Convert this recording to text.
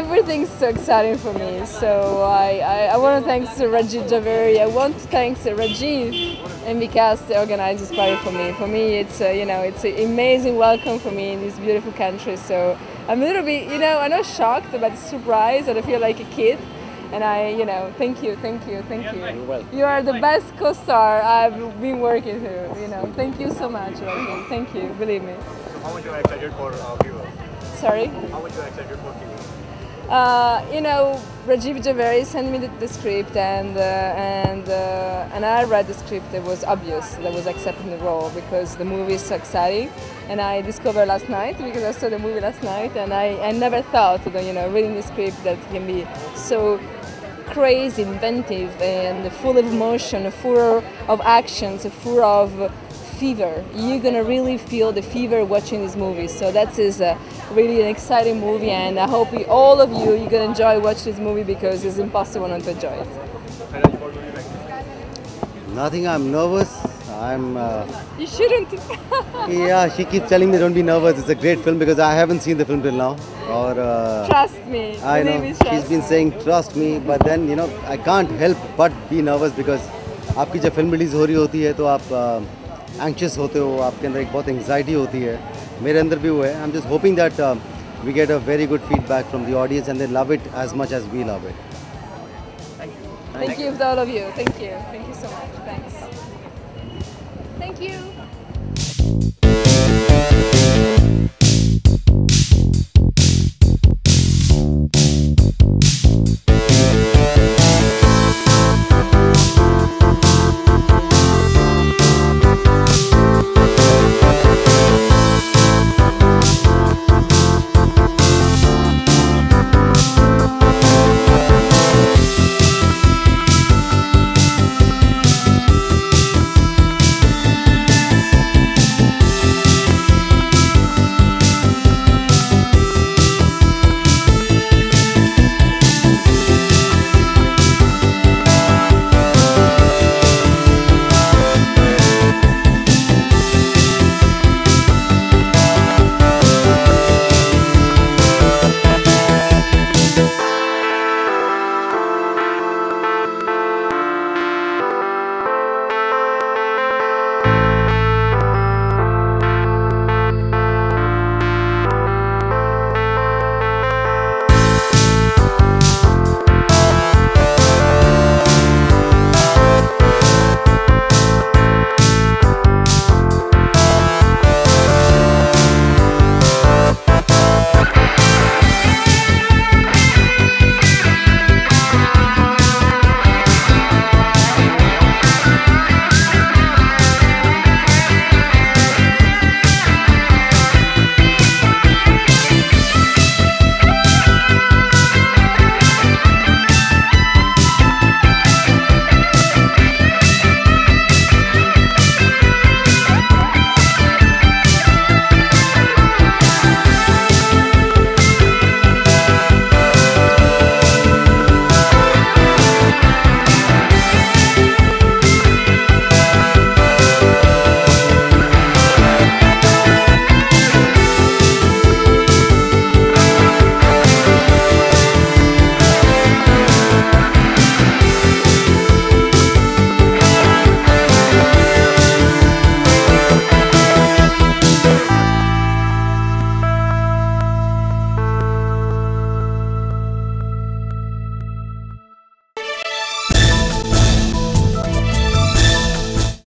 everything's so exciting for me. So I, I, I want to thank Rajiv Jhaveri. I want to thank Rajiv and Vikas to organize this party for me. For me, it's uh, you know it's an amazing welcome for me in this beautiful country. So I'm a little bit you know I'm not shocked but surprised and I feel like a kid. And I you know thank you, thank you, thank you. You are the best co-star I've been working with. You know thank you so much, Rajeev. Thank you. Believe me. How much you are excited for uh, viewers? Sorry. How much you are excited for viewers? Uh, you know, Rajiv Jhaveri sent me the, the script, and uh, and uh, and I read the script. It was obvious that I was accepting the role because the movie is so exciting. And I discovered last night because I saw the movie last night, and I, I never thought that you know reading the script that can be so crazy, inventive, and full of emotion, full of actions, full of fever. You're gonna really feel the fever watching this movie. So that is a, really an exciting movie, and I hope we, all of you you're gonna enjoy watching this movie because it's impossible not to enjoy it. Rajiv, what would you like to say? Nothing. I'm nervous. I'm. Uh, You shouldn't. yeah, she keeps telling me don't be nervous. It's a great film because I haven't seen the film till now. Or. Uh, trust me. I know. Believe me, She's trust been me. saying trust me, but then you know I can't help but be nervous because आपकी जब film release हो रही होती है तो आप anxious होते हो आपके अंदर एक बहुत एंग्जाइटी होती है I'm just hoping that uh, we get a very good feedback from the audience and they love it as much as we love it. Thank you. Thank, Thank you to all of you. Thank you. Thank you so much. Thanks. Thank you.